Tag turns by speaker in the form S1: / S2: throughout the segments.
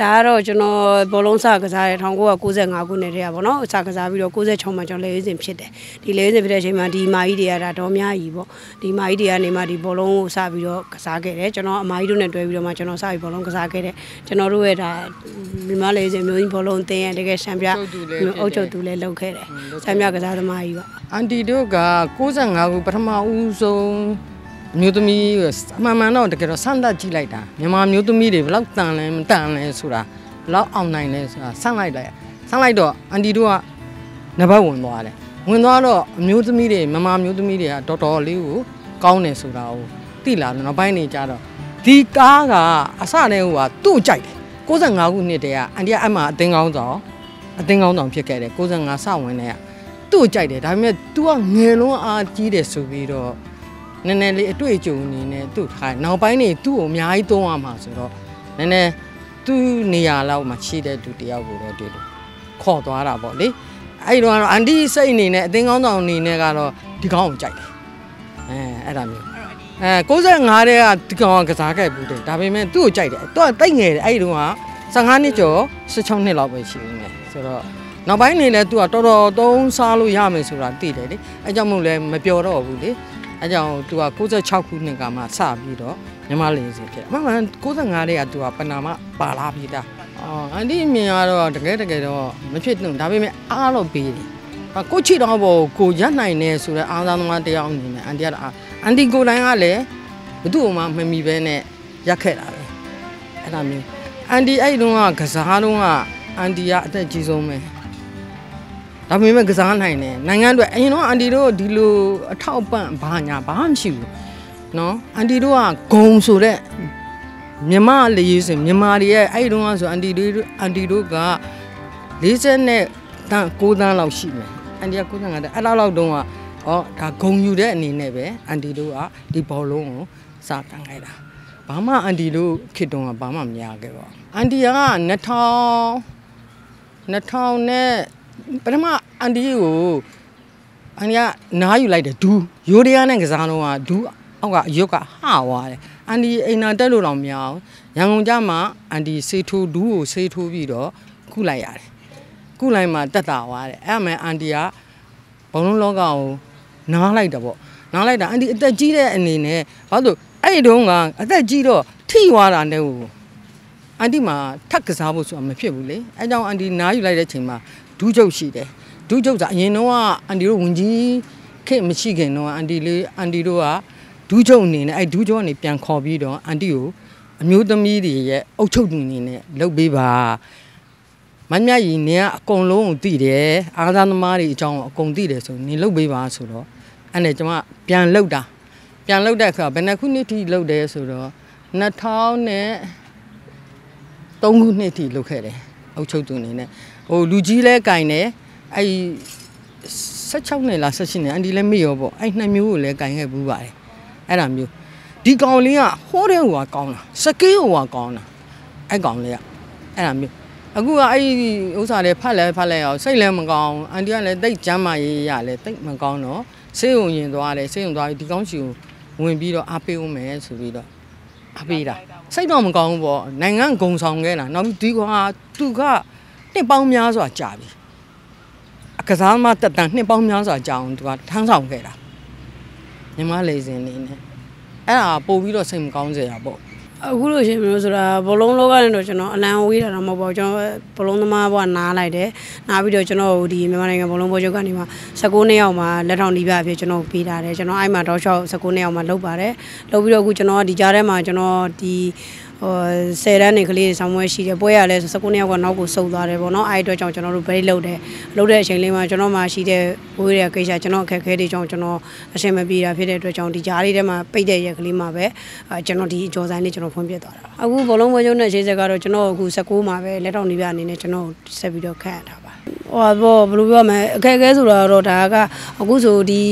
S1: ဒါကတော့ကျွန်တော်ဘောလုံးစကစားတဲ့1995ခုနှစ်တည်းကပေါ့နော်စကစားပြီးတော့96မှာကျွန်တော်လေရေးစဉ်ဖြစ်တယ်ဒီလေရေးစဉ်ဖြစ်တဲ့အချိန်မှာဒီမာကြီးတွေကဒါတော်များကြီးပေါ့ဒီမာကြီးတွေကနေမှဒီဘောလုံးကိုစပြီးတော့ကစားခဲ့တယ်ကျွန်တော်အမာကြီးတို့နဲ့တွဲပြီးတော့မှကျွန်တော်စပြီးဘောလုံးကစားခဲ့တယ်ကျွန်တော်တို့ရဲ့ဒါမြန်မာလေရေးစဉ်မျိုးကြီးဘောလုံးတင်းရတကယ်ရှမ်းပြအုပ်ချုပ်သူလည်းလုပ်ခဲ့တယ်ရှမ်းပြကစားသမားကြီးပေါ့
S2: အန်တီတို့က65ခုပထမဦးဆုံး မျိုးသမီးအမှန်မှန်တော့တကယ်တော့စမ်းသပ်ကြည့်လိုက်တာမြန်မာမျိုးသမီးတွေဘယ်လောက်တန်လဲမတန်လဲဆိုတာဘယ်လောက်အောင်နိုင်လဲဆိုတာစမ်းလိုက်လိုက်စမ်းလိုက်တော့အန်တီတို့ကနံပါတ်ဝင်သွားတယ်ဝင်သွားတော့အမျိုးသမီးတွေမြန်မာမျိုးသမီးတွေကတော်တော်လေးကိုကောင်းတယ်ဆိုတာကိုသိလာတော့နောက်ပိုင်းနေကြတော့ဒီကားကအစတည်းကသူ့ကြိုက်တယ်65ခုနှစ်တည်းကအန်တီကအမှအသင်းကောင်းဆောင်အသင်းကောင်းဆောင်ဖြစ်ခဲ့တယ်65စဝင်တဲ့ကသူ့ကိုကြိုက်တယ်ဒါပေမဲ့ तू ကငယ်လုံးအားကြီးတယ်ဆိုပြီးတော့ နည်းနည်းလေးအတွေ့အကြုံအနေနဲ့သူ့ထားနောက်ပိုင်းနေသူ့ကိုအများကြီးသုံးရမှာဆိုတော့နည်းနည်းသူ့နေရာလောက်မှာရှိတဲ့သူတယောက်ကိုတော့တွေ့လို့ခေါ်သွားတာပေါ့လေအဲ့တော့ကတော့အန်တီစိတ်အနေနဲ့အသင်းကောင်းဆောင်အနေနဲ့ကတော့ဒီကောင်းကိုကြိုက်တယ်အဲအဲ့ဒါမျိုးအဲ65တဲ့ကဒီကောင်ကကစားခဲ့ဘူးတယ်ဒါပေမဲ့သူ့ကိုကြိုက်တယ်သူကတိတ်ငယ်တယ်အဲ့ဒီတော့က15နှစ်ကျော်16နှစ်လောက်ပဲရှိနေတယ်ဆိုတော့နောက်ပိုင်းနေလဲ तू ကတော်တော်သုံးစားလို့ရမယ်ဆိုတာသိတယ်လေအဲကြောင့်မို့လဲမပျော်တော့ဘူးလေ အဲကြောင့် तू က66ခုနှစ်ကမှစပြီးတော့မြန်မာလင်းစီဖြစ်တယ်အမှန်မှန်65တဲ့က तू ကပနာမပါလာပြီလားအော်အန်ဒီမြင်ကတော့တကယ်တကယ်တော့မဖြစ်တော့ဒါပေမဲ့အားတော့ပေးတယ်ဟာကိုချီတော့ဘောကိုရနိုင်နေဆိုတော့အားသားသမားတယောက်အနေနဲ့အန်တီကတော့အန်တီကိုတိုင်းကလည်းဘသူ့မှမမီပဲနဲ့ရက်ခဲ့တာပဲအဲ့ဒါမျိုးအန်တီအဲ့တုန်းကကစားတုန်းကအန်တီကအသက်ကြီးဆုံးပဲ ဒါပေမဲ့ကစားနိုင်တယ်နိုင်ငံအတွက်အရင်တော့အန်တီတို့ဒီလိုအထောက်ပံ့ဘာညာဘာမှမရှိဘူးနော်အန်တီတို့ကဂုံဆိုတဲ့မြမလေရေးစင်မြမတွေရဲ့အဲ့ဒီတုန်းကဆိုအန်တီတို့အန်တီတို့က40နဲ့တန်း9တန်းလောက်ရှိမယ်အန်တီက95တန်းအဲ့လောက်လောက်တုန်းကဩဒါဂုံယူတဲ့အနေနဲ့ပဲအန်တီတို့ကဒီဘောလုံးကိုစတင်ခဲ့တာဘာမှအန်တီတို့ခေတုန်းကဘာမှမရခဲ့ပါဘူးအန်တီက2000 2000နဲ့ ပထမအန်တီကိုအန်တီကနားယူလိုက်တယ်ဒူးရိုးရရနဲ့ကစားတော့ကဒူးအောက်ကအယုတ်ကဟွာတယ်အန်တီအိမ်နာတက်လို့တော့မရအောင်ရန်ကုန်ကြမှာအန်တီဆေးထိုးဒူးကိုဆေးထိုးပြီးတော့ကုလိုက်ရတယ်ကုလိုက်မှတက်တာသွားတယ်အဲ့မှအန်တီကဘုံလုံးလောကကိုနားလိုက်တာပေါ့နားလိုက်တာအန်တီအသက်ကြီးတဲ့အနေနဲ့ဘာလို့အဲ့ဒီတုန်းကအသက်ကြီးတော့ထိသွားတာနဲ့ဟိုအန်တီမှာထပ်ကစားဖို့ဆိုတာမဖြစ်ဘူးလေအဲကြောင့်အန်တီနားယူလိုက်တဲ့အချိန်မှာ ဒူးကျုပ်ရှိတယ်ဒူးကျုပ်ကအရင်တော့ကအန်တီတို့ဝင်ကြီးခေတ်မရှိခင်တော့အန်တီလေးအန်တီတို့ကဒူးကျုပ်အနေနဲ့အဲဒူးကျုပ်ကနေပြန်ခေါ်ပြီးတော့အန်တီကိုအမျိုးသမီးတွေရဲ့အုပ်ချုပ်သူအနေနဲ့လှုပ်ပေးပါမမြတ်ကြီးနင်ကအကုန်လုံးကိုသိတယ်အားသားသမားတွေအကြောင်းကိုအကုန်သိတယ်ဆိုရင်နင်လှုပ်ပေးပါဆိုတော့အဲ့နဲ့ကျွန်မပြန်လှုပ်တာပြန်လှုပ်တဲ့အခါဘယ်နှခုနှစ်ထိလှုပ်တယ်ဆိုတော့2000နဲ့၃ခုနှစ်ထိလုပ်ခဲ့တယ်အုတ်ချုပ်သူအနေနဲ့ ဟိုလူကြီးလဲကင်တယ်အဲ့16နှစ်လား18နှစ်အန်ဒီလည်းမေ့ရောပေါ့အဲ့နှစ်မျိုးကိုလည်းကင်ခဲ့ဘူးပါတယ်အဲ့ဒါမျိုးဒီကောင်လေးကဟိုးတဲ့ဟိုကကောင်းတာစကေးဟိုကကောင်းတာအဲ့ကောင်လေးကအဲ့ဒါမျိုးအခုကအဲ့ဒီဥစ္စာတွေဖတ်လဲဖတ်လဲအောင်စိတ်လည်းမကောင်းအန်ဒီကလည်းတိတ်ကျမ်းမာရေးရလဲတိတ်မကောင်းတော့ဆေးုံရင်သွားတယ်ဆေးုံသွားပြီးဒီကောင်းချီကိုဝင်ပြီးတော့အားပေးဦးမယ်ဆိုပြီးတော့အားပေးတာစိတ်တော့မကောင်းဘူးပေါ့နိုင်ငံဂုံဆောင်ခဲ့တာနောက်ပြီးဒီကွာသူက နှစ်ပေါင်းများစွာကြာပြီအကစားမတက်တန်နှစ်ပေါင်းများစွာကြာအောင်သူကထမ်းဆောင်ခဲ့တာညီမလေးစင်နေနဲ့အဲ့ဒါပို့ပြီးတော့စိတ်မကောင်းစရာပေါ့
S1: အခုလို့ရှိရင်မျိုးဆိုတာဘလုံးလောကနေတော့ကျွန်တော်အလံဝေးတာတော့မဟုတ်ပါဘူးကျွန်တော်ဘလုံးသမားဘွားနားလိုက်တယ်နားပြီးတော့ကျွန်တော်ဒီမြန်မာနိုင်ငံဘလုံးဘောချုပ်ကနေမှ16နှစ်ယောက်မှာလက်ထောင်ဒီပြအဖြစ်ကျွန်တော်ပေးထားတယ်ကျွန်တော်အဲ့မှာတော့ရှောက်16နှစ်ယောက်မှာလုပ်ပါတယ်လုပ်ပြီးတော့အခုကျွန်တော်ဒီကြားထဲမှာကျွန်တော်ဒီ ဟိုဆယ်တန်းနေကလေးဆောင်းပွဲရှိတယ်ပွဲရလဲ19နှစ်ယောက်ကနောက်ကိုစုပ်သွားတယ်ပေါ့နော်အဲ့အတွက်ကြောင့်ကျွန်တော်တို့ break လုပ်တယ်လုပ်တဲ့အချိန်လေးမှာကျွန်တော်မှရှိတဲ့ဝေးရကိစ္စကျွန်တော်အခက်အခဲတွေကြောင့်ကျွန်တော်အဆင်မပြေတာဖြစ်တဲ့အတွက်ကြောင့်ဒီကြားလေးထဲမှာပိတ်တဲ့ရက်ကလေးမှာပဲအဲကျွန်တော်ဒီအကျော်ဆိုင်လေးကျွန်တော်ဖွင့်ပြသွားတာပါအခုဘလုံးပွဲကျုံနဲ့ရေးစက်ကတော့ကျွန်တော်အခု19မှာပဲလက်ထောက်နေပြအနေနဲ့ကျွန်တော်ဆက်ပြီးတော့ခန့်ရတာပါ ဟိုဘောဘယ်လိုပြောမလဲအခက်အခဲဆိုတာတော့ဒါကအခုဆိုဒီ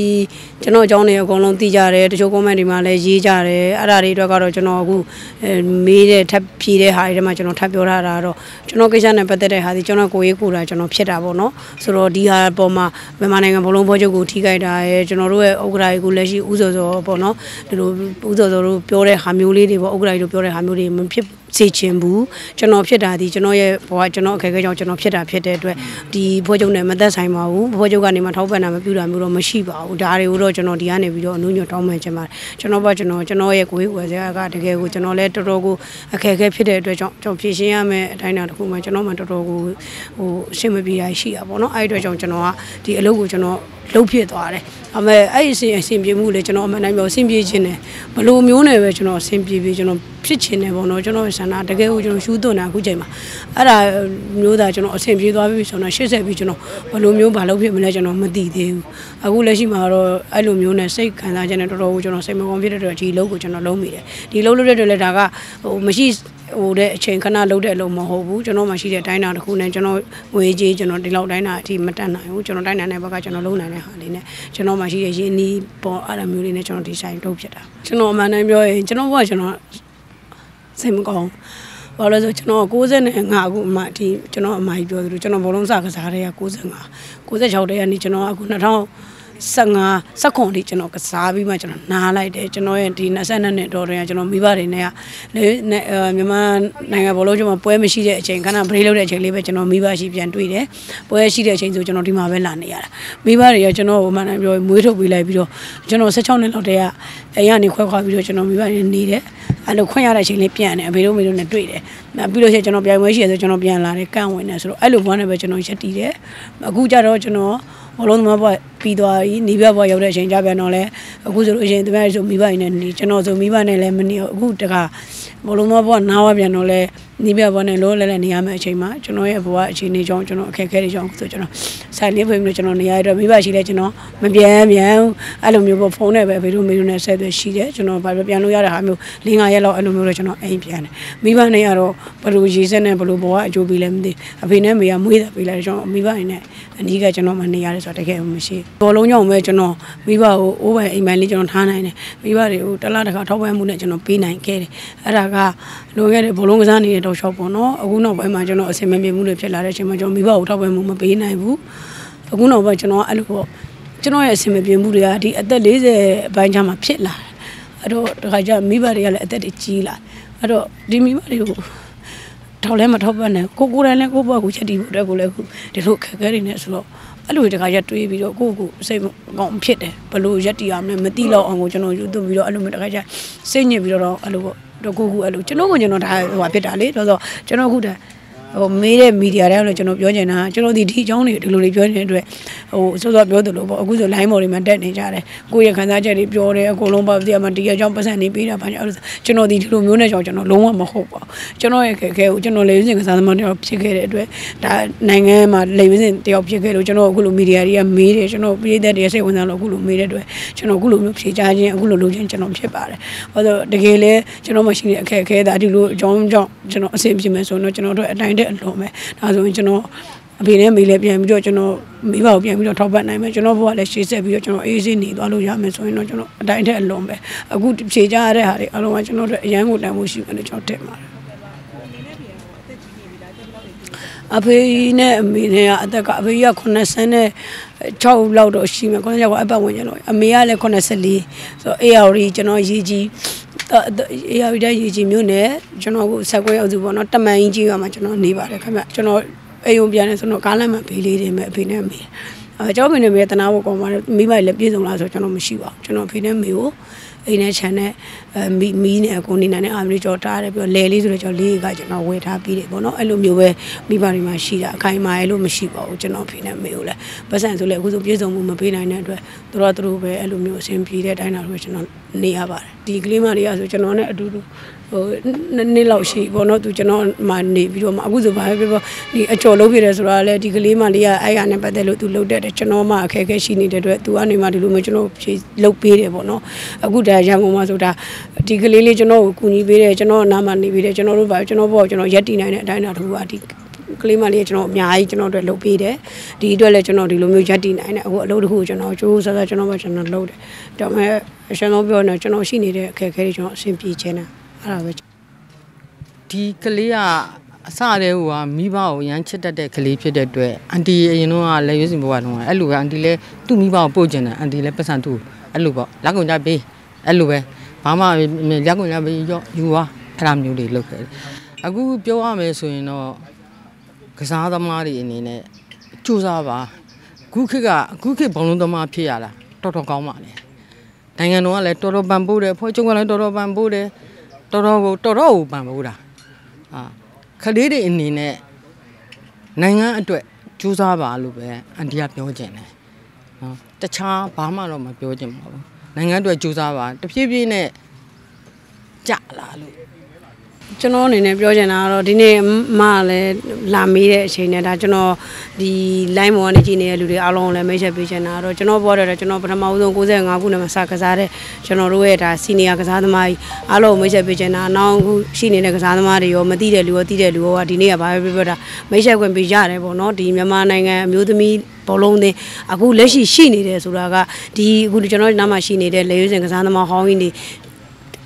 S1: ကျွန်တော်အကြောင်းတွေအကုန်လုံးသိကြတယ်တချို့ comment တွေမှာလည်းရေးကြတယ်အဲ့ဒါတွေအတွက်ကတော့ကျွန်တော်အခုအဲမေးတဲ့ထပ်ဖြေတဲ့ဟာတွေထဲမှာကျွန်တော်ထပ်ပြောထားတာကတော့ကျွန်တော်ကိစ္စနဲ့ပတ်သက်တဲ့ဟာဒီကျွန်တော်ကိုရေးကိုတာကျွန်တော်ဖြစ်တာပေါ့နော်ဆိုတော့ဒီဟာပေါ်မှာမြန်မာနိုင်ငံဘလုံးဘောချုပ်ကိုထိခိုက်တာရယ်ကျွန်တော်တို့ရဲ့ဥက္ကရာကြီးကိုလက်ရှိဥစောစောပေါ့နော်ဒီလိုဥစောစောတို့ပြောတဲ့ဟာမျိုးလေးတွေပေါ့ဥက္ကရာကြီးတို့ပြောတဲ့ဟာမျိုးတွေမဖြစ်စေချင်ဘူးကျွန်တော်ဖြစ်တာဒီကျွန်တော်ရဲ့ဘဝကျွန်တော်အခက်အခဲကြောင့်ကျွန်တော်ဖြစ်တာဖြစ်တဲ့အတွက်ဒီဘွဲချုပ်နဲ့မသက်ဆိုင်ပါဘူးဘွဲချုပ်ကနေမှထောက်ပံ့တာမပြုတာမျိုးတော့မရှိပါဘူးဒါတွေကိုတော့ကျွန်တော်ဒီကနေပြီးတော့အနုညွတ်တောင်းမှန်ချင်ပါတယ်ကျွန်တော်ဘကျွန်တော်ကျွန်တော်ရဲ့ကိုယ်ဝယ်စရာကတကယ်ကိုကျွန်တော်လည်းတော်တော်ကိုအခက်အခဲဖြစ်တဲ့အတွက်ကြောင့်ကျွန်တော်ဖြည့်ရှင်းရမယ့်အတိုင်းအတာတစ်ခုမှကျွန်တော်မှတော်တော်ကိုဟိုအဆင်မပြေရရှိတာပေါ့နော်အဲ့ဒီအတွက်ကြောင့်ကျွန်တော်ကဒီအလုပ်ကိုကျွန်တော် လှုပ်ဖြစ်သွားတယ်။ဒါပေမဲ့အဲ့ဒီအစဉ်အစဉ်ပြေမှုလေကျွန်တော်အမှန်တမ်းပြောအစဉ်ပြေခြင်းတယ်ဘလို့မျိုးနဲ့ပဲကျွန်တော်အစဉ်ပြေပြေကျွန်တော်ဖြစ်ခြင်းတယ်ပေါ့နော်ကျွန်တော်ဆန္ဒတကယ်ကိုကျွန်တော်ရှူးသွန်းတာအခုချိန်မှာအဲ့ဒါမျိုးသားကျွန်တော်အစဉ်ပြေသွားပြီဆိုတော့80ပြီးကျွန်တော်ဘလို့မျိုးဘာလုပ်ဖြစ်မလဲကျွန်တော်မသိသေးဘူး။အခုလက်ရှိမှာတော့အဲ့လိုမျိုးနဲ့စိတ်ခံစားချက်နဲ့တော်တော်ကိုကျွန်တော်စိတ်မကောင်းဖြစ်တဲ့အတွက်ဒီလုပ်ကိုကျွန်တော်လုံးမိတယ်။ဒီလုပ်လို့တဲ့အတွက်လည်းဒါကဟိုမရှိ ဟိုတဲ့အချိန်ခဏလုပ်တဲ့အလုပ်မဟုတ်ဘူးကျွန်တော်မှရှိတဲ့တိုင်းတာတစ်ခုနဲ့ကျွန်တော်ငွေကြေးကျွန်တော်ဒီလောက်တိုင်းတာအထိမတက်နိုင်ဘူးကျွန်တော်တိုင်းတာတဲ့ဘက်ကကျွန်တော်လုံးနိုင်တဲ့ဟာလေးနဲ့ကျွန်တော်မှရှိတဲ့ရင်းနှီးပေါ်အဲ့လိုမျိုးလေးနဲ့ကျွန်တော်ဒီဆိုင်လုပ်ဖြစ်တာကျွန်တော်အမှန်တမ်းပြောရင်ကျွန်တော်ဘကကျွန်တော်စိတ်မကောင်းဘာလို့လဲဆိုကျွန်တော်65အခုအမှဒီကျွန်တော်အမကြီးပြောသလိုကျွန်တော်ဘောလုံးစကစားတဲ့က65 96တဲ့ကနေကျွန်တော်အခု2000 15 16တိကျွန်တော်ကစားပြီးမှကျွန်တော်နားလိုက်တယ်ကျွန်တော်ရဲ့ဒီ22နှစ်တော်တွေကကျွန်တော်မိဘတွေနဲ့ကမြန်မာနိုင်ငံဘောလုံးကျွန်တော်ပွဲမရှိတဲ့အချိန်ခဏဘရိတ်လုပ်တဲ့အချိန်လေးပဲကျွန်တော်မိဘရှိပြန်တွေ့တယ်ပွဲရှိတဲ့အချိန်ဆိုကျွန်တော်ဒီမှာပဲလာနေရတာမိဘတွေကကျွန်တော်ဟိုမှန်ပြောမွေးထုတ်ပေးလိုက်ပြီးတော့ကျွန်တော်16နှစ်လောက်တည်းကအိမ်ကနေခွဲခွာပြီးတော့ကျွန်တော်မိဘတွေနေတယ်အဲ့လိုခွင့်ရတဲ့အချိန်လေးပြန်တယ်အဖေတို့မေတို့နဲ့တွေ့တယ်ပြီးလို့ရှိရင်ကျွန်တော်ပြိုင်ပွဲရှိရဆိုကျွန်တော်ပြန်လာတယ်ကန့်ဝင်တယ်ဆိုတော့အဲ့လိုဘွားနဲ့ပဲကျွန်တော်ရက်တည်တယ်အခုကြတော့ကျွန်တော် ဘလုံးသမားဘွားပြီးသွားပြီနေပြဘွားရောက်တဲ့အချိန်ကြပြန်တော့လဲအခုဆိုလို့အရင်တမန်ဆိုမိဘတွေနဲ့နေကျွန်တော်ဆိုမိဘနဲ့လည်းမနေအခုတခါဘလုံးသမားဘွားနားဝပြန်တော့လဲ နေပြဘွားနဲ့လောလဲလဲနေရမယ့်အချိန်မှာကျွန်တော်ရဲ့ဘွားအခြေအနေကြောင့်ကျွန်တော်အခက်အခဲတွေကြောင့်ဆိုကျွန်တော်ဆိုင်လေးဖွင့်ပြီးကျွန်တော်နေရတဲ့မိဘရှိလဲကျွန်တော်မပြန်ပြန်အဲ့လိုမျိုးပေါ့ဖုန်းနဲ့ပဲဗီဒီယိုမေးလို့နဲ့ဆက်သွယ်ရှိတယ်ကျွန်တော်ဘာပဲပြန်လို့ရတဲ့ဟာမျိုး၄၅ရက်လောက်အဲ့လိုမျိုးတော့ကျွန်တော်အိမ်ပြန်တယ်မိဘနဲ့ကတော့ဘလို့ရေးစက်နဲ့ဘလို့ဘွားအကျိုးပေးလဲမသိအဖေနဲ့မေကမွေးတာပေးလိုက်ကျွန်တော်မိဘတွေနဲ့အနီးကကျွန်တော်မနေရတယ်ဆိုတော့တကယ်မရှိဘောလုံးကြောင့်ပဲကျွန်တော်မိဘကိုအိုးပိုင်အိမ်ပိုင်လေးကျွန်တော်ထားနိုင်တယ်မိဘတွေကိုတလားတစ်ခါထောက်ပံ့မှုနဲ့ကျွန်တော်ပေးနိုင်ခဲ့တယ်အဲ့ဒါကလွန်ခဲ့တဲ့ဘောလုံးကစားနေတဲ့တောက်လျှောက်ပေါ့နော်အခုနောက်ပိုင်းမှာကျွန်တော်အဆင်မပြေမှုတွေဖြစ်လာတဲ့အချိန်မှာကျွန်တော်မိဘကိုထောက်ပံ့မှုမပေးနိုင်ဘူးအခုနောက်ပိုင်းကျွန်တော်အဲ့လိုပေါ့ကျွန်တော်ရဲ့အဆင်မပြေမှုတွေကဒီအသက်40အပိုင်းခြားမှာဖြစ်လာတယ်အဲ့တော့တခါကျမိဘတွေကလည်းအသက်တွေကြီးလာအဲ့တော့ဒီမိဘတွေကိုထောက်လဲမထောက်ပံ့နဲ့ကိုကိုယ်တိုင်လည်းကိုယ့်ဘဝကိုချက်တည်ဖို့အတွက်ကိုလည်းအခုဒီလိုခက်ခဲနေနေဆိုတော့အဲ့လိုတခါရက်တွေးပြီးတော့ကိုယ့်ကိုစိတ်ကောင်းဖြစ်တယ်ဘလို့ရက်တည်ရမလဲမသိတော့အောင်ကိုကျွန်တော်ယူသွပြီးတော့အဲ့လိုမျိုးတခါကျစိတ်ညစ်ပြီးတော့အဲ့လိုပေါ့ တော့ကိုကူအဲ့လိုကျွန်တော်ကကျွန်တော်ဒါဟိုဖြစ်တာလေတော့ဆိုကျွန်တော်အခုတည်း ဟိုမေးတဲ့မီဒီယာတိုင်းလည်းကျွန်တော်ပြောချင်တာကျွန်တော်ဒီဒီအကြောင်းတွေဒီလိုတွေပြောနေတဲ့အတွက်ဟိုစောစောပြောသလိုပေါ့အခုဆို line ပေါ်တွေမှာတက်နေကြတယ်ကိုယ့်ရဲ့ခံစားချက်တွေပြောတယ်အကုန်လုံးပါပြမှာဒီအကြောင်းပတ်စံနေပေးတာဘာကြောင့်ကျွန်တော်ဒီဒီလိုမျိုးနဲ့ကြောင့်ကျွန်တော်လုံးဝမဟုတ်ပါဘူးကျွန်တော်ရဲ့ခဲခဲကိုကျွန်တော်လေရင်ကစားသမားတယောက်ဖြစ်ခဲ့တဲ့အတွက်ဒါနိုင်ငံမှာလေရင်တယောက်ဖြစ်ခဲ့လို့ကျွန်တော်အခုလိုမီဒီယာတွေကမေးတယ်ကျွန်တော်ပြည်သက်တွေစိတ်ဝင်စားလို့အခုလိုမေးတဲ့အတွက်ကျွန်တော်အခုလိုမျိုးဖြေချခြင်းအခုလိုလုပ်ခြင်းကျွန်တော်ဖြစ်ပါတယ်ဘာလို့တကယ်လဲကျွန်တော်မရှိတဲ့အခက်အခဲဒါဒီလိုအကြောင်းကြောင့်ကျွန်တော်အဆင်ပြေမယ်ဆိုတော့ကျွန်တော်တို့အတိုင်းတဲ့အလွန်ပဲဒါဆိုရင်ကျွန်တော်အဖေနဲ့မိလည်းပြန်ပြီးတော့ကျွန်တော်မိဘကိုပြန်ပြီးတော့ထောက်ပတ်နိုင်မယ်ကျွန်တော်ဘဝလည်းရှေ့ဆက်ပြီးတော့ကျွန်တော်အေးဆေးနေသွားလို့ရမယ်ဆိုရင်တော့ကျွန်တော်အတိုင်းတဲ့အလွန်ပဲအခုဖြေကြရတဲ့ဟာတွေအလုံးကကျွန်တော်တို့အရန်ကိုတန်ဖို့ရှိမယ်လို့ကျွန်တော်ထင်ပါတယ်အဖေနဲ့အမေနဲ့ကအသက်ကအဖေက86နဲ့6လောက်တော့ရှိမယ်96ကအပတ်ဝင်ကျတော့အမေကလည်း84ဆိုတော့ AR ကျွန်တော်ရေးကြီး အေးရတဲ့ရေကြီးမျိုးနဲ့ကျွန်တော်ကိုဆက်ကွဲအောင်စုပေါ့နော်တမန်ကြီးကြီးကမှကျွန်တော်နေပါတယ်ခင်ဗျကျွန်တော်အိမ်ုံပြန်နေဆိုတော့ကားလမ်းမှာဘေးလေးတွေမဲ့အဖေနဲ့မေအဲကျောင်းမင်းနဲ့မေတနာဖို့ကောင်းပါတယ်မိဘလည်းပြည့်စုံလားဆိုတော့ကျွန်တော်မရှိပါဘူးကျွန်တော်အဖေနဲ့မေကို အိမ်နဲ့ခြံနဲ့အဲမီမီးနဲ့အကုန်နေနိုင်တဲ့အာမီကျော်တားတယ်ပြီးတော့လဲလေးဆိုတော့ကျွန်တော်လေးကကျွန်တော်ဝယ်ထားပြီးတယ်ပေါ့နော်အဲ့လိုမျိုးပဲမိဘတွေမှာရှိတာအခိုင်အမာရဲ့လို့မရှိပါဘူးကျွန်တော်ဖေနဲ့မေကိုလည်းပတ်စံဆိုလည်းအခုဆိုပြည့်စုံမှုမပေးနိုင်တဲ့အတွက်သူတို့တို့ပဲအဲ့လိုမျိုးအဆင်ပြေတဲ့အတိုင်းတော့ကျွန်တော်နေရပါတယ်ဒီကလေးမတွေကဆိုကျွန်တော်နဲ့အတူတူဟိုနှစ်လောက်ရှိပေါ့နော်သူကျွန်တော်မှနေပြီးတော့မှအခုဆိုဘာပဲပြောဒီအကျော်လုံးပြတယ်ဆိုတာလည်းဒီကလေးမလေးကအဲ့ရနဲ့ပတ်သက်လို့သူလှုပ်တတ်တယ်ကျွန်တော်မှအခက်အခဲရှိနေတဲ့အတွက်သူကနေမှဒီလိုမျိုးကျွန်တော်ဖြေလှုပ်ပေးတယ်ပေါ့နော်အခုဒါရန်ကုန်မှာဆိုတာဒီကလေးလေးကျွန်တော်ကိုကူညီပေးတယ်ကျွန်တော်နားမှာနေပြီးတယ်ကျွန်တော်တို့ဘာကျွန်တော်ဘောကျွန်တော်ရက်တည်နိုင်တဲ့အတိုင်းအတာတစ်ခုကဒီကလေးမလေးကျွန်တော်အများကြီးကျွန်တော်တို့လုပ်ပေးတယ်ဒီအတွက်လည်းကျွန်တော်ဒီလိုမျိုးရက်တည်နိုင်တယ်အခုအလုပ်တစ်ခုကျွန်တော်ကြိုးစားစားကျွန်တော်ပဲကျွန်တော်လုပ်တယ်ဒါပေမဲ့အရှင်ဆုံးပြောနေကျွန်တော်ရှိနေတဲ့အခက်အခဲတွေကျွန်တော်အဆင်ပြေချင်တာအဲ့ဒါပဲ
S2: ဒီကလေးကအစတဲ့ဟိုကမိဘကိုရမ်းချစ်တတ်တဲ့ကလေးဖြစ်တဲ့အတွက်အန်တီအရင်တော့ကလက်ရွေးစင်ဘဝတုန်းကအဲ့လိုပဲအန်တီလည်းသူ့မိဘကိုပို့ကျင်တယ်အန်တီလည်းပတ်စံသူ့အဲ့လိုပေါ့လက်ကုန်ကြပေး အဲ့လိုပဲဘာမှလက်ကုန်ကြပေးရောယူသွားအဲ့ဒါမျိုးတွေလုပ်ခဲ့တယ်အခုပြောရမယ်ဆိုရင်တော့ကစားသမားတွေအနေနဲ့စူးစမ်းပါအခုခေတ်ကအခုခေတ်ဘုံလုံးသမားဖြစ်ရတာတော်တော်ကောင်းပါလေနိုင်ငံတော်ကလည်းတော်တော်ပံ့ပိုးတယ်ဖွဲ့ကျုံကလည်းတော်တော်ပံ့ပိုးတယ်တော်တော်ကိုတော်တော်ကိုပံ့ပိုးတာအာခလေးတွေအနေနဲ့နိုင်ငံအတွက်စူးစမ်းပါလို့ပဲအန်တီကပြောချင်တယ်နော်တခြားဘာမှတော့မပြောချင်ပါဘူး နိုင်ငံအတွက်ကြိုးစားပါတဖြည်းဖြည်းနဲ့ကြလာလို့
S1: ကျွန်တော်အနေနဲ့ပြောချင်တာကတော့ဒီနေ့အမကလည်းလာမေးတဲ့အချိန်နဲ့ဒါကျွန်တော်ဒီ line ပေါ်ကနေကြည့်နေတဲ့လူတွေအားလုံးကိုလည်းမိတ်ဆက်ပေးချင်တာကတော့ကျွန်တော်ပြောတယ်ကျွန်တော်ပထမဦးဆုံး65ခုနှစ်မှာစကစားတဲ့ကျွန်တော်တို့ရဲ့ဒါ senior ကစားသမားကြီးအားလုံးကိုမိတ်ဆက်ပေးချင်တာနောက်အခုရှိနေတဲ့ကစားသမားတွေရောမသိတဲ့လူရောသိတဲ့လူရောကဒီနေ့ကဘာပဲပြောပြောတာမိတ်ဆက်ခွင့်ပေးကြရတယ်ပေါ့နော်ဒီမြန်မာနိုင်ငံအမျိုးသမီးဘောလုံးသင်းအခုလက်ရှိရှိနေတယ်ဆိုတာကဒီအခုကျွန်တော်တို့နားမှာရှိနေတဲ့လေရွေးစင်ကစားသမားဟောင်းကြီးတွေ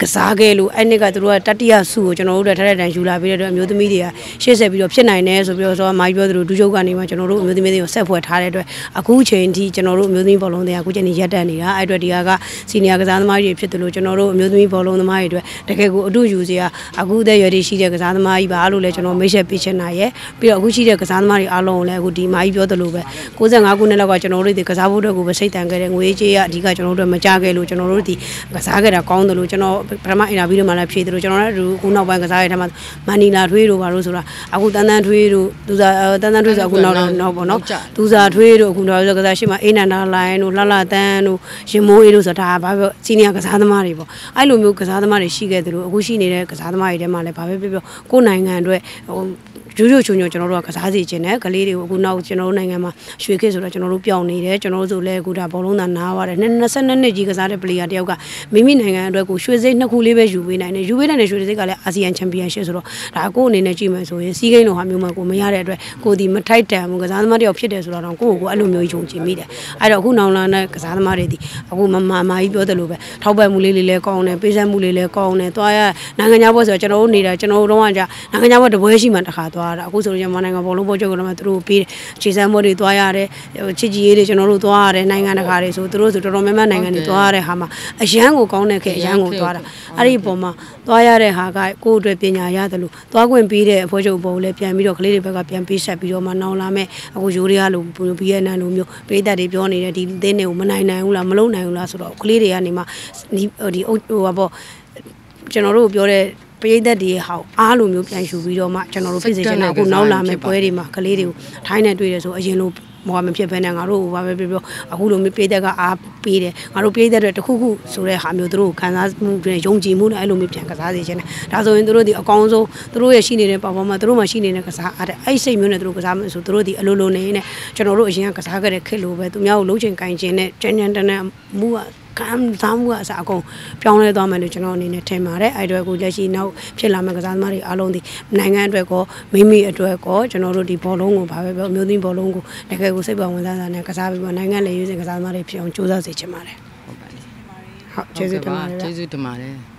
S1: ကစားခဲ့လို့အဲ့နှစ်ကသူတို့ကတတိယဆုကိုကျွန်တော်တို့ထက်ထက်တန်ယူလာပြီးတဲ့အတွက်အမျိုးသမီးတွေကရှေ့ဆက်ပြီးတော့ဖြစ်နိုင်တယ်ဆိုပြီးတော့ဆိုတော့မိုင်းပြောသလိုဒူးချုပ်ကနေမှကျွန်တော်တို့အမျိုးသမီးတွေကိုဆက်ဖွဲ့ထားတဲ့အတွက်အခုချိန်ထိကျွန်တော်တို့အမျိုးသမီးဘောလုံးတွေကအခုချိန်ထိရပ်တန့်နေတာအဲ့အတွက်ဒီကကစီနီယာကစားသမားတွေဖြစ်တယ်လို့ကျွန်တော်တို့အမျိုးသမီးဘောလုံးသမားတွေအတွက်တကယ်ကိုအတူယူစရာအခုအသက်အရွယ်တွေရှိတဲ့ကစားသမားကြီးပါလို့လည်းကျွန်တော်မိတ်ဆက်ပေးချင်တာရယ်ပြီးတော့အခုရှိတဲ့ကစားသမားတွေအားလုံးကိုလည်းအခုဒီမိုင်းပြောသလိုပဲ65ခုနှစ်လောက်ကကျွန်တော်တို့ဒီကစားဖို့အတွက်ကိုပဲစိတ်တန်ခဲ့တဲ့ငွေကြေးကအဓိကကျွန်တော်တို့မကြခဲ့လို့ကျွန်တော်တို့ဒီကစားခဲ့တာကောင်းတယ်လို့ကျွန်တော်ပထမအင်တာဗျူးတွေမှာလည်းဖြေတယ်လို့ကျွန်တော်လည်းအခုနောက်ပိုင်းကစားရတဲ့မှာမန်နီလာထွေးတို့ဘာလို့ဆိုတာအခုတန်းတန်းထွေးတို့သူစားတန်းတန်းထွေးဆိုအခုနောက်နောက်ပေါ့နော်သူစားထွေးတို့အခုနောက်ဆိုကစားရှိမှာအေးနန္ဒာလိုင်းတို့လှလှတန်းတို့ရင်မိုးအေးတို့ဆိုတာဒါဘာပြောစီနီယာကစားသမားတွေပေါ့အဲ့လိုမျိုးကစားသမားတွေရှိခဲ့တယ်လို့အခုရှိနေတဲ့ကစားသမားတွေထဲမှာလည်းဘာပဲပြောပြောကိုယ်နိုင်ငံအတွက်ဟို ရိုးရိုးချုံချုံကျွန်တော်တို့ကကစားစီခြင်းနဲ့ကလေးတွေကိုအခုနောက်ကျွန်တော်တို့နိုင်ငံမှာရွှေခေတ်ဆိုတော့ကျွန်တော်တို့ပြောင်းနေတယ်ကျွန်တော်တို့ဆိုလည်းအခုဒါဘောလုံးသားနားပါတယ်22နှစ်ကြီးကစားတဲ့ပလေယာတယောက်ကမိမိနိုင်ငံအတွက်ကိုရွှေစိတ်နှစ်ခုလေးပဲယူပေးနိုင်တယ်ယူပေးနိုင်တဲ့ရွှေစိတ်ကလည်းအာဆီယံချန်ပီယံရှစ်ဆိုတော့ဒါကိုအနေနဲ့ကြည့်မယ်ဆိုရင်စီးကိန်းလိုဟာမျိုးမှကိုမရတဲ့အတွက်ကိုဒီမထိုက်တန်ဘူးကစားသမားတယောက်ဖြစ်တယ်ဆိုတော့ကိုယ့်ကိုယ်ကိုအဲ့လိုမျိုးယုံကြည်မိတယ်အဲ့တော့အခုနောင်လာတဲ့ကစားသမားတွေဒီအခုမမမာကြီးပြောတယ်လို့ပဲထောက်ပံ့မှုလေးလေးလည်းကောင်းတယ်ပေးဆက်မှုလေးလည်းကောင်းတယ်သွားရနိုင်ငံခြားဘောဆိုတော့ကျွန်တော်တို့နေတာကျွန်တော်တို့တော့ကကြာနိုင်ငံခြားဘောတပွဲရှိမှတစ်ခါသွားတာအခုဆိုရင်မြန်မာနိုင်ငံဘောလုံးဘောချုပ်ကတော့သူတို့ပေးခြေစမ်းဘောတွေသွားရတယ်ချစ်ကြည်ရေးတွေကျွန်တော်တို့သွားရတယ်နိုင်ငံတကာတွေဆိုသူတို့ဆိုတော်တော်များများနိုင်ငံတွေသွားရတဲ့ဟာမှာအရန်ကိုကောင်းတဲ့ခေအရန်ကိုသွားတာအဲ့ဒီပုံမှာသွားရတဲ့ဟာကကိုယ့်အတွက်ပညာရတယ်လို့သွားခွင့်ပေးတဲ့အဖွဲ့ချုပ်ပုံလည်းပြန်ပြီးတော့ကလေးတွေဘက်ကပြန်ပေးဆက်ပြီးတော့မှနောင်လာမဲ့အခုရိုးတွေကလိုဘီယက်နန်လိုမျိုးပြည်သက်တွေပြောနေတဲ့ဒီသင်းတွေကိုမနိုင်နိုင်ဘူးလားမလုံနိုင်ဘူးလားဆိုတော့ကလေးတွေကနေမှဒီဟိုဟိုဟာပေါ့ကျွန်တော်တို့ပြောတဲ့ ပရိသတ်တွေဟာအားလိုမျိုးပြန်ယူပြီးတော့မှကျွန်တော်တို့ပြည်စင်ချင်တာအခုနောက်လာမဲ့ပွဲတွေမှာကလေးတွေကိုထိုင်းနဲ့တွေ့တယ်ဆိုအရင်လိုဘောမဖြစ်ဘဲနဲ့ငါတို့ဘာပဲပြောပြောအခုလိုမျိုးပြည်သက်ကအားပေးတယ်ငါတို့ပြည်သက်တွေတခုခုဆိုတဲ့ဟာမျိုးတို့ခံစားမှုတွေယုံကြည်မှုနဲ့အဲ့လိုမျိုးပြန်ကစားစေချင်တယ်ဒါဆိုရင်တို့ဒီအကောင်းဆုံးတို့ရဲ့ရှိနေတဲ့ပါဖော်မတို့မှရှိနေတဲ့ကစားအားတဲ့အဲ့စိတ်မျိုးနဲ့တို့ကစားမယ်ဆိုတို့ဒီအလိုလိုနေနေကျွန်တော်တို့အရင်ကကစားခဲ့တဲ့ခက်လို့ပဲသူများကိုလုံးချင်ကင်ချင်နဲ့ကြမ်းကြမ်းတမ်းတမ်းမှုက ကံစားမှုကအစအကုန်ပြောင်းလဲသွားမယ်လို့ကျွန်တော်အနေနဲ့ထင်ပါတယ်အဲ့အတွက်ကိုလက်ရှိနောက်ဖြစ်လာမယ့်ကစားသမားတွေအားလုံးဒီနိုင်ငံအတွက်ကောမိမိအတွက်ကောကျွန်တော်တို့ဒီဘောလုံးကိုဘာပဲပြောအမျိုးသမီးဘောလုံးကိုတကယ်ကိုစိတ်ပါဝင်စားစားနဲ့ကစားပြီးတော့နိုင်ငံလေရွေးစင်ကစားသမားတွေဖြစ်အောင်ကြိုးစားစေချင်ပါတယ်
S2: ဟုတ်ပါတယ်
S1: ဟုတ်ကျေးဇူးတင်ပါတယ်ဗျ
S2: ကျေးဇူးတင်ပါတယ်